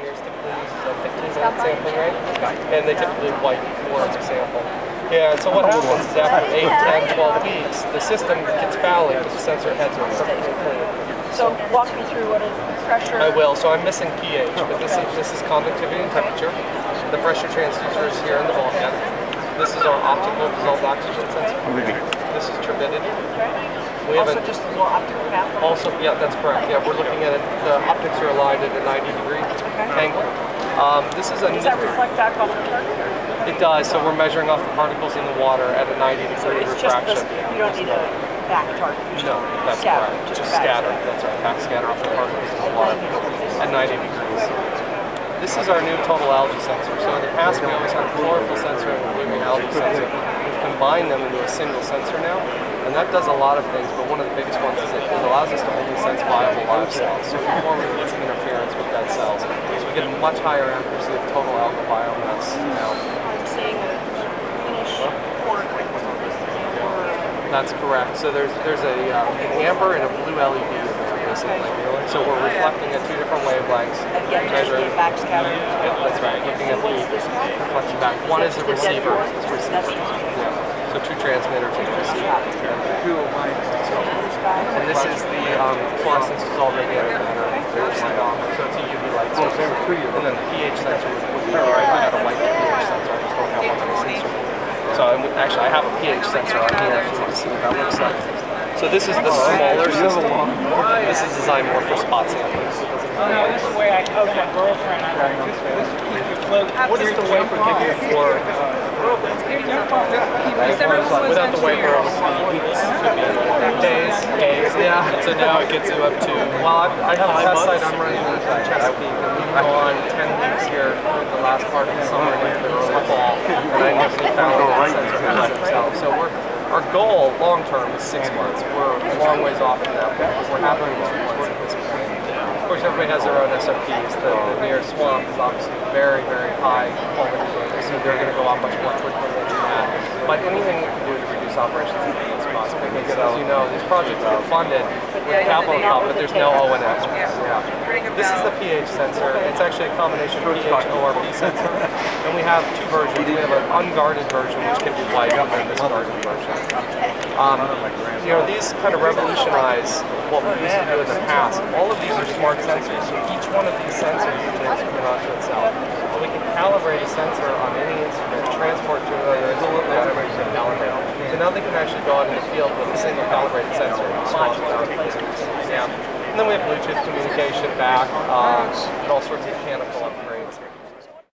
engineers typically use a 15 minute sampling rate, and they typically wipe before it's a sample. Yeah, so what happens is after 8, 10, 12 weeks, the system gets fouling because the sensor heads are perfectly clean. So walk me through what is pressure. I will. So I'm missing pH, but this is this is conductivity and temperature. The pressure transducer is here in the bulkhead. This is our optical dissolved oxygen sensor. This is turbidity. We have Also a, just a little optical path. also, yeah, that's correct. Yeah, we're looking at it. The optics are aligned at a 90 degree angle. Um, this is a Does that reflect back off the target? it does. So we're measuring off the particles in the water at a 90 degree It's just refraction. this, you don't need a back target. No, that's scatter, correct. Just, Just scatter. That's right. Back scatter off the particles in the water at 90 degrees. This is our new total algae sensor. So in the past we always had a chlorophyll sensor and a blue-green algae sensor. We've them into a single sensor now, and that does a lot of things. But one of the biggest ones is it, it allows us to only sense viable live cells. So before we get some interference with dead cells, so we get a much higher accuracy of total algal biomass now. I'm seeing a greenish port That's correct. So there's there's a uh, an amber and a blue LED basically. So we're reflecting at two different wavelengths. again, measuring- the back scatter. Yeah, that's right. Looking at And what's this the reflection back. One is the receiver. It's receiver. The- Yeah. So two transmitters and a receiver. This guy. And this is the um, fluorescence is already at a better So it's a UV light source. And then the pH sensor would be right. I got a white pH sensor. I just don't have one on the sensor. So I'm, actually, I have a pH sensor on here if you want to see what that looks like. So this is the smaller system. This is designed more for spot sampling. so it doesn't Oh no, this is the way I told my girlfriend. I like this, this keeps your clothes. What does the wiper give you for without the uh, it would weeks, could be days, days. Yeah. So now it gets you up to Well, I, I have a test site? I'm running in uh, Chesapeake, and we've gone 10 weeks here through the last part of the summer and into the early fall, and I never found that sensor has itself. So we're, our goal long term is six months. We're a long ways off from that, but we're two months at this point. Of course, everybody has their own SOPs. The, the NERRS SWMP is obviously very, very high quality so they're going to go out much more quickly than that. But anything we can do to reduce operations and maintenance costs, because as you know, these projects get funded with capital account, but there's no O and M. This is the pH sensor. It's actually a combination of pH ORP sensor, and we have two versions. We have an unguarded version, which can be white, and then this guarded version. Um, you know, these kind of revolutionize what we used to do in the past. All of these are smart sensors, so each one of these sensors is an instrument unto itself. So we can calibrate a sensor on any instrument, transport to another instrument, whatever you can now they can actually go out in the field with a single calibrated sensor swap. Yeah. And then we have Bluetooth communication back, um, and all sorts of mechanical upgrades.